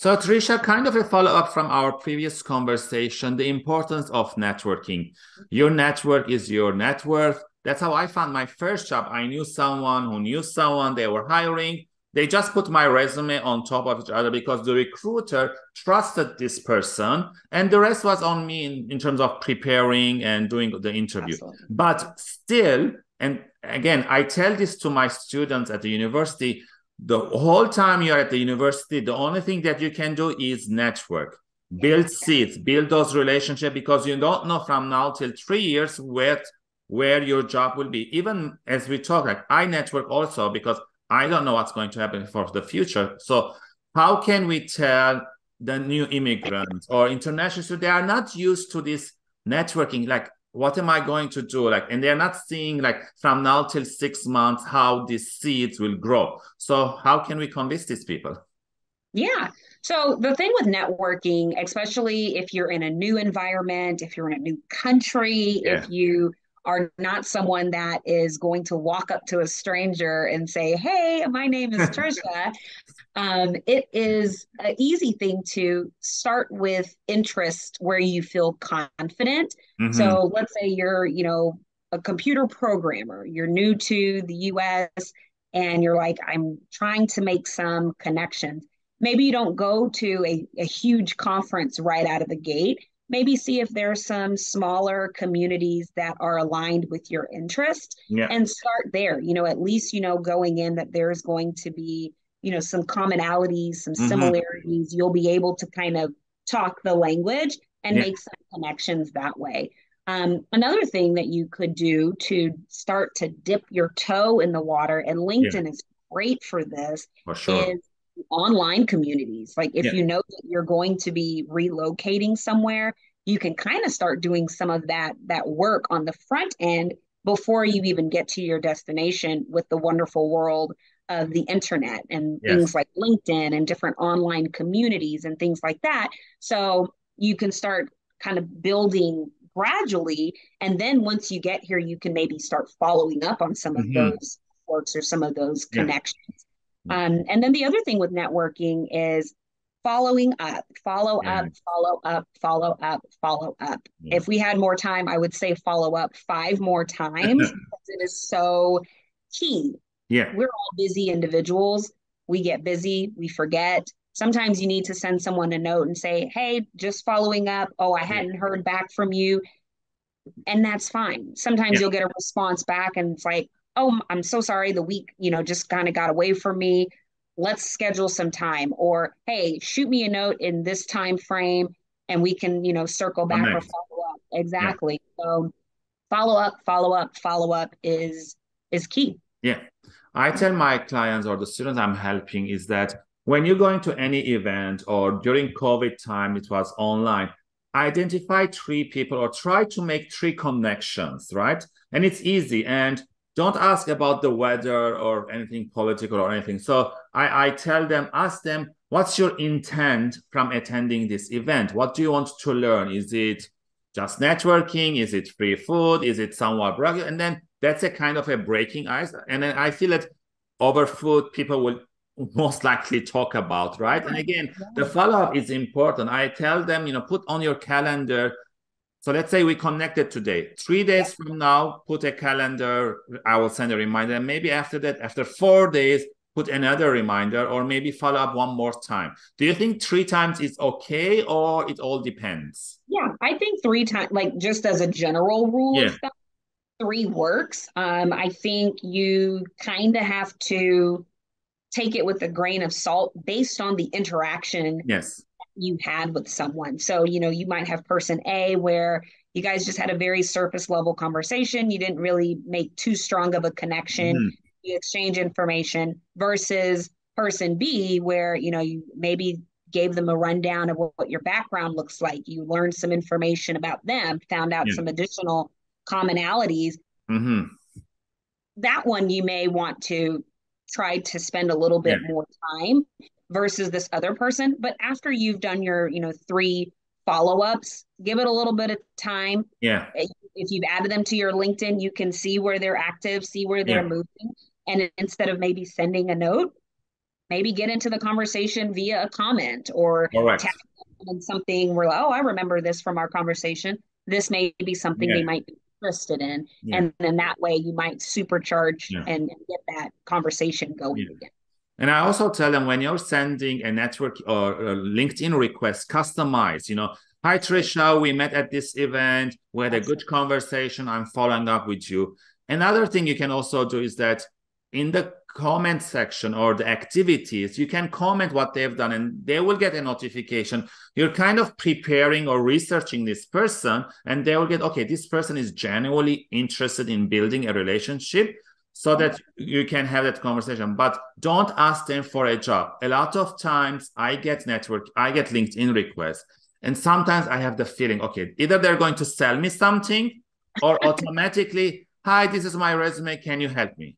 So, Tricia, kind of a follow up from our previous conversation the importance of networking. Your network is your net worth. That's how I found my first job. I knew someone who knew someone, they were hiring. They just put my resume on top of each other because the recruiter trusted this person, and the rest was on me in, in terms of preparing and doing the interview. Absolutely. But still, and again, I tell this to my students at the university the whole time you're at the university, the only thing that you can do is network, build seats, build those relationships because you don't know from now till three years where where your job will be. Even as we talk, like I network also because I don't know what's going to happen for the future. So how can we tell the new immigrants or international students they are not used to this networking? Like, what am I going to do? Like, and they're not seeing like from now till six months how these seeds will grow. So how can we convince these people? Yeah. So the thing with networking, especially if you're in a new environment, if you're in a new country, yeah. if you are not someone that is going to walk up to a stranger and say, Hey, my name is Tricia. um, it is an easy thing to start with interest where you feel confident. Mm-hmm. So let's say you're, you know, a computer programmer, you're new to the US and you're like, I'm trying to make some connections. Maybe you don't go to a, a huge conference right out of the gate maybe see if there's some smaller communities that are aligned with your interest yeah. and start there you know at least you know going in that there's going to be you know some commonalities some mm-hmm. similarities you'll be able to kind of talk the language and yeah. make some connections that way um, another thing that you could do to start to dip your toe in the water and linkedin yeah. is great for this for sure. is online communities. Like if yeah. you know that you're going to be relocating somewhere, you can kind of start doing some of that that work on the front end before you even get to your destination with the wonderful world of the internet and yes. things like LinkedIn and different online communities and things like that. So you can start kind of building gradually. And then once you get here, you can maybe start following up on some mm-hmm. of those works or some of those connections. Um, and then the other thing with networking is following up, follow yeah. up, follow up, follow up, follow up. Yeah. If we had more time, I would say follow up five more times because it is so key. Yeah. We're all busy individuals. We get busy, we forget. Sometimes you need to send someone a note and say, Hey, just following up. Oh, I hadn't heard back from you. And that's fine. Sometimes you'll get a response back and it's like, oh i'm so sorry the week you know just kind of got away from me. Let's schedule some time. Or hey shoot me a note in this time frame and we can you know circle back or follow up. Exactly. Yeah. so follow up follow up follow up is is key. Yeah. I tell my clients or the students i'm helping is that when you're going to any event or during covid time it was online identify three people or try to make three connections right? And it's easy. And don't ask about the weather or anything political or anything. So I, I tell them, ask them, what's your intent from attending this event? What do you want to learn? Is it just networking? Is it free food? Is it somewhat rugged? And then that's a kind of a breaking ice. And then I feel that over food, people will most likely talk about, right? And again, the follow-up is important. I tell them, you know, put on your calendar so let's say we connected today. Three days from now, put a calendar. I will send a reminder. And maybe after that, after four days, put another reminder or maybe follow up one more time. Do you think three times is okay or it all depends? Yeah, I think three times, like just as a general rule, yeah. three works. Um, I think you kind of have to take it with a grain of salt based on the interaction yes you had with someone. So, you know, you might have person A where you guys just had a very surface level conversation. You didn't really make too strong of a connection. Mm-hmm. You exchange information versus person B where, you know, you maybe gave them a rundown of what, what your background looks like. You learned some information about them, found out yeah. some additional commonalities. Mm-hmm. That one you may want to try to spend a little bit yeah. more time versus this other person. But after you've done your, you know, three follow ups, give it a little bit of time. Yeah. If you've added them to your LinkedIn, you can see where they're active, see where they're yeah. moving. And instead of maybe sending a note, maybe get into the conversation via a comment or on something where, oh, I remember this from our conversation. This may be something yeah. they might be interested in. Yeah. And then that way you might supercharge and get that conversation going again. And I also tell them when you're sending a network or a LinkedIn request, customize, you know, hi Tricia, we met at this event, we had a good conversation, I'm following up with you. Another thing you can also do is that in the comment section or the activities, you can comment what they've done and they will get a notification. You're kind of preparing or researching this person, and they will get, okay, this person is genuinely interested in building a relationship so that you can have that conversation. But don't ask them for a job. A lot of times I get network, I get LinkedIn requests. And sometimes I have the feeling, okay, either they're going to sell me something or automatically, hi, this is my resume. Can you help me?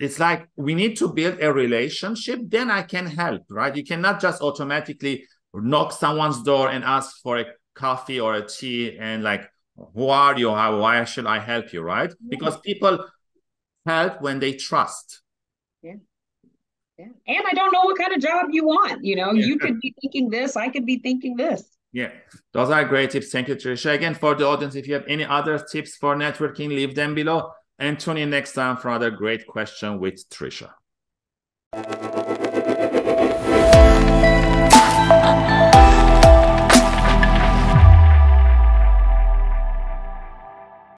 it's like we need to build a relationship then i can help right you cannot just automatically knock someone's door and ask for a coffee or a tea and like who are you how why should i help you right yeah. because people help when they trust yeah yeah and i don't know what kind of job you want you know yeah. you could be thinking this i could be thinking this yeah, those are great tips. Thank you, Tricia. Again, for the audience, if you have any other tips for networking, leave them below and tune in next time for another great question with Tricia.